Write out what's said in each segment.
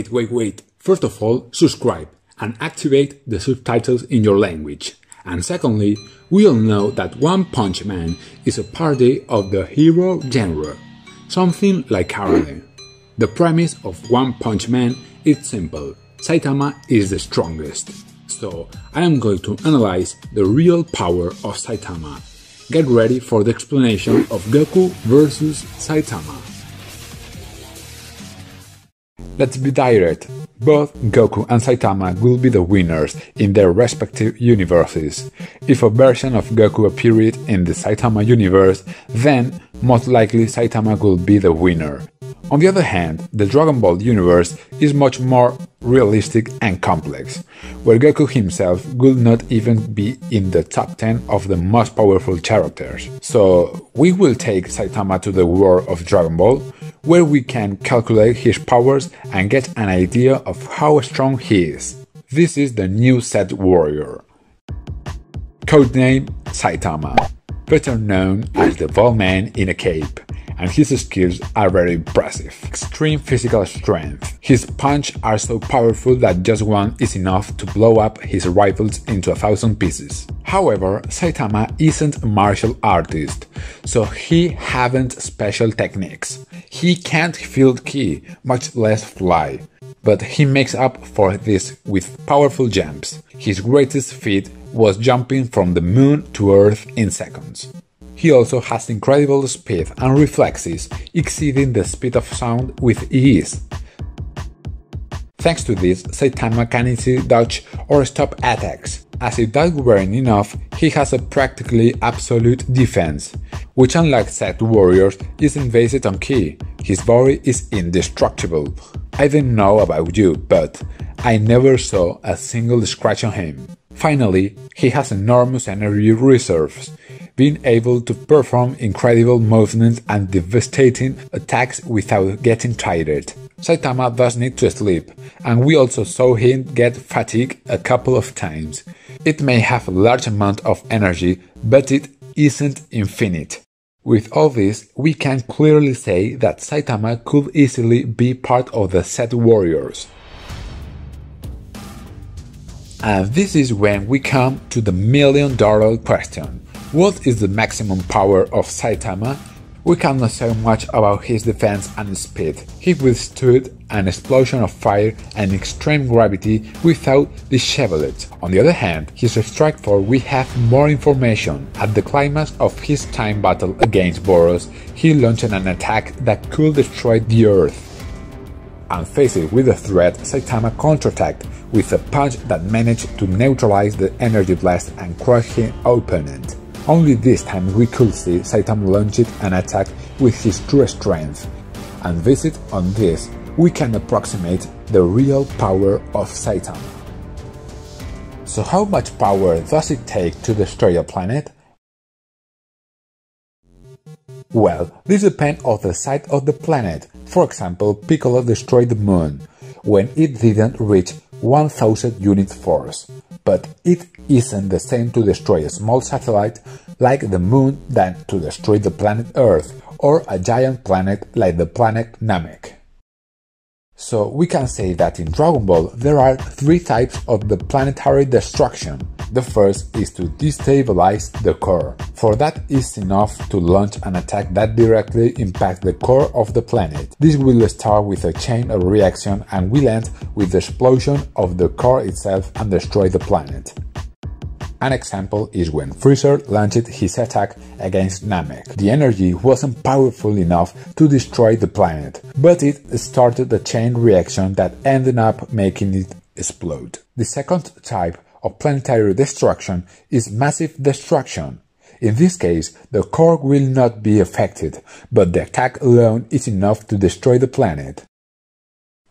Wait, wait, wait. First of all, subscribe and activate the subtitles in your language. And secondly, we all know that One Punch Man is a parody of the hero genre, something like karate. The premise of One Punch Man is simple. Saitama is the strongest. So, I am going to analyze the real power of Saitama. Get ready for the explanation of Goku versus Saitama. Let's be direct. Both Goku and Saitama will be the winners in their respective universes. If a version of Goku appeared in the Saitama universe, then most likely Saitama will be the winner. On the other hand, the Dragon Ball universe is much more realistic and complex, where Goku himself will not even be in the top 10 of the most powerful characters. So, we will take Saitama to the world of Dragon Ball, where we can calculate his powers and get an idea of how strong he is. This is the new Z Warrior. Codename Saitama, better known as the Bald Man in a Cape and his skills are very impressive. Extreme physical strength. His punch are so powerful that just one is enough to blow up his rivals into a thousand pieces. However, Saitama isn't a martial artist, so he haven't special techniques. He can't field ki, much less fly. But he makes up for this with powerful jumps. His greatest feat was jumping from the moon to Earth in seconds. He also has incredible speed and reflexes, exceeding the speed of sound with ease. Thanks to this, Saitama can easily dodge or stop attacks. As if that weren't enough, he has a practically absolute defense, which unlike Z Warriors isn't based on ki, his body is indestructible. I don't know about you, but I never saw a single scratch on him. Finally, he has enormous energy reserves, being able to perform incredible movements and devastating attacks without getting tired. Saitama does need to sleep, and we also saw him get fatigued a couple of times. It may have a large amount of energy, but it isn't infinite. With all this, we can clearly say that Saitama could easily be part of the Z Warriors. And this is when we come to the million dollar question. What is the maximum power of Saitama? We cannot say much about his defense and speed. He withstood an explosion of fire and extreme gravity without disheveled. On the other hand, his strike force we have more information. At the climax of his time battle against Boros, he launched an attack that could destroy the Earth. And faced with the threat, Saitama counterattacked with a punch that managed to neutralize the energy blast and crush his opponent. Only this time we could see Saitama launch an attack with his true strength, and visit on this we can approximate the real power of Saitama. So how much power does it take to destroy a planet? Well, this depends on the size of the planet. For example, Piccolo destroyed the moon, when it didn't reach 1000 unit force but it isn't the same to destroy a small satellite like the Moon than to destroy the planet Earth or a giant planet like the planet Namek. So we can say that in Dragon Ball there are three types of the planetary destruction. The first is to destabilize the core. For that is enough to launch an attack that directly impacts the core of the planet. This will start with a chain of reaction and will end with the explosion of the core itself and destroy the planet. An example is when Freezer launched his attack against Namek. The energy wasn't powerful enough to destroy the planet, but it started a chain reaction that ended up making it explode. The second type of planetary destruction is massive destruction. In this case, the core will not be affected, but the attack alone is enough to destroy the planet.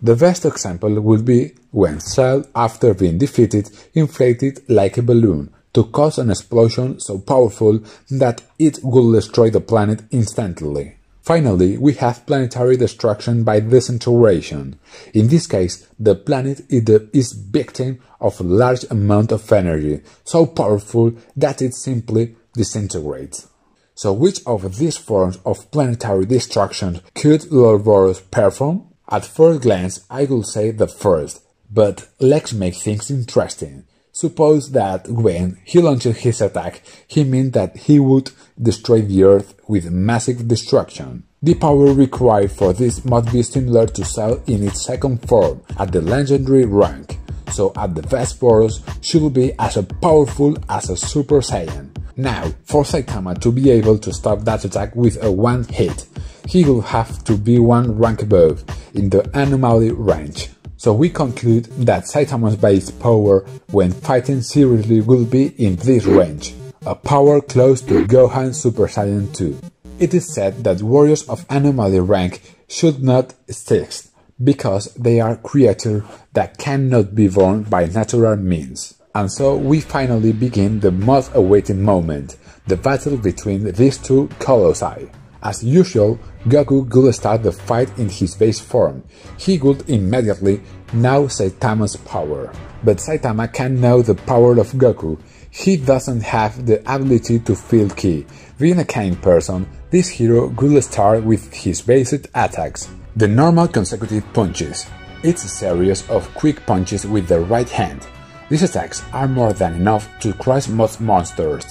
The best example would be when Cell, after being defeated, inflated like a balloon, to cause an explosion so powerful that it will destroy the planet instantly. Finally, we have planetary destruction by disintegration. In this case, the planet is victim of a large amount of energy, so powerful that it simply disintegrates. So which of these forms of planetary destruction could Lord Boros perform? At first glance, I would say the first, but let's make things interesting. Suppose that when he launched his attack, he meant that he would destroy the Earth with massive destruction. The power required for this must be similar to Cell in its second form, at the legendary rank, so at the best, Boros should be as powerful as a Super Saiyan. Now, for Saitama to be able to stop that attack with a one hit, he will have to be one rank above, in the anomaly range. So we conclude that Saitama's base power when fighting seriously will be in this range, a power close to Gohan Super Saiyan 2. It is said that warriors of anomaly rank should not exist, because they are creatures that cannot be born by natural means. And so we finally begin the most awaited moment, the battle between these two colossi. As usual, Goku could start the fight in his base form. He could immediately know Saitama's power. But Saitama can know the power of Goku. He doesn't have the ability to feel ki. Being a kind person, this hero could start with his basic attacks. The normal consecutive punches. It's a series of quick punches with the right hand. These attacks are more than enough to crush most monsters,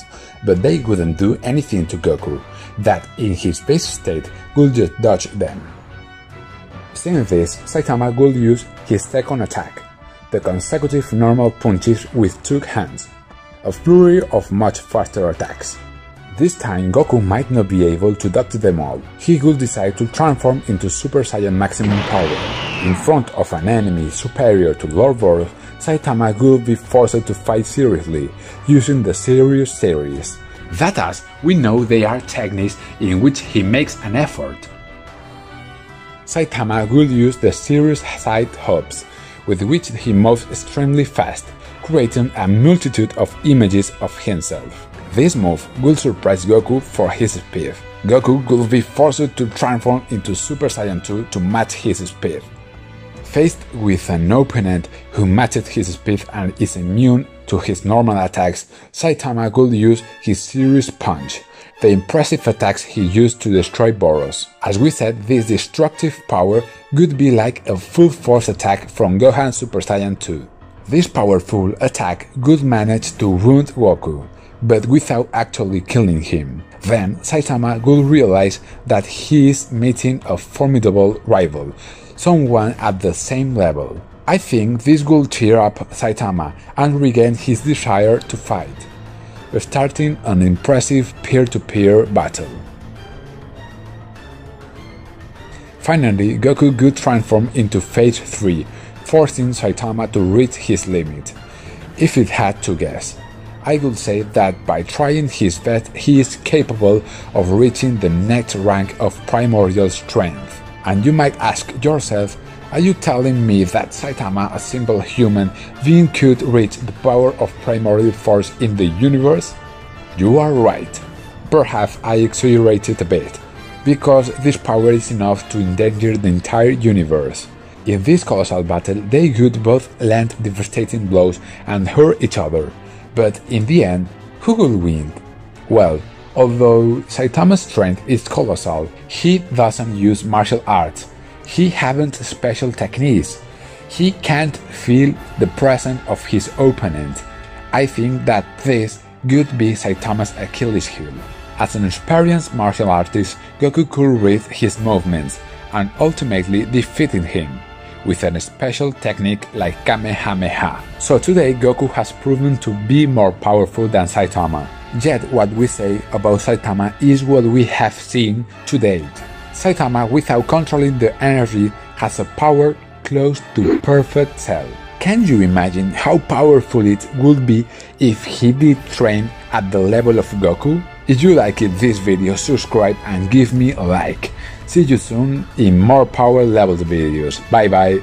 but they couldn't do anything to Goku, that in his base state would just dodge them. Seeing this, Saitama would use his second attack, the consecutive normal punches with two hands, a flurry of much faster attacks. This time Goku might not be able to dodge them all. He would decide to transform into Super Saiyan Maximum Power. In front of an enemy superior to Lord Boros, Saitama would be forced to fight seriously, using the Serious series. That as, we know they are techniques in which he makes an effort. Saitama would use the Serious side hops, with which he moves extremely fast, creating a multitude of images of himself. This move will surprise Goku for his speed. Goku will be forced to transform into Super Saiyan 2 to match his speed. Faced with an opponent who matches his speed and is immune to his normal attacks, Saitama could use his Serious Punch, the impressive attacks he used to destroy Boros. As we said, this destructive power could be like a full force attack from Gohan Super Saiyan 2. This powerful attack could manage to wound Goku, but without actually killing him. Then Saitama will realize that he is meeting a formidable rival, someone at the same level. I think this will cheer up Saitama and regain his desire to fight, starting an impressive peer-to-peer -peer battle. Finally, Goku could transform into Phase 3, forcing Saitama to reach his limit. If it had to guess, I would say that by trying his best he is capable of reaching the next rank of primordial strength. And you might ask yourself, are you telling me that Saitama, a simple human being, could reach the power of primordial force in the universe? You are right. Perhaps I exaggerated a bit, because this power is enough to endanger the entire universe. In this colossal battle, they could both land devastating blows and hurt each other, but in the end, who will win? Well, although Saitama's strength is colossal, he doesn't use martial arts. He hasn't special techniques. He can't feel the presence of his opponent. I think that this could be Saitama's Achilles heel. As an experienced martial artist, Goku could read his movements and ultimately defeating him with a special technique like Kamehameha. So today Goku has proven to be more powerful than Saitama. Yet what we say about Saitama is what we have seen to date. Saitama without controlling the energy has a power close to perfect cell. Can you imagine how powerful it would be if he did train at the level of Goku? If you liked this video, subscribe and give me a like. See you soon in more power levels videos. Bye bye.